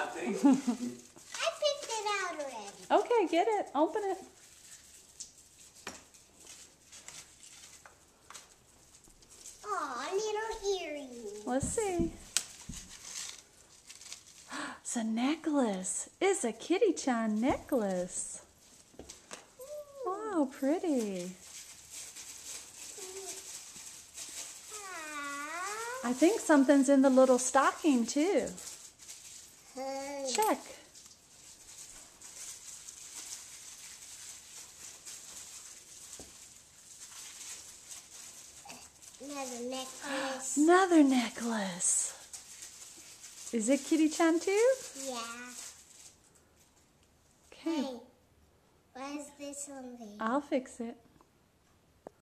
nothing. I picked it out already. Okay, get it. Open it. Aw, little earrings. Let's see. It's a necklace. It's a Kitty Chan necklace. Wow, pretty. I think something's in the little stocking too. Ah. Check. Another necklace. Another necklace. Is it Kitty Chan too? Yeah. Okay, Hey, why is this on there? I'll fix it.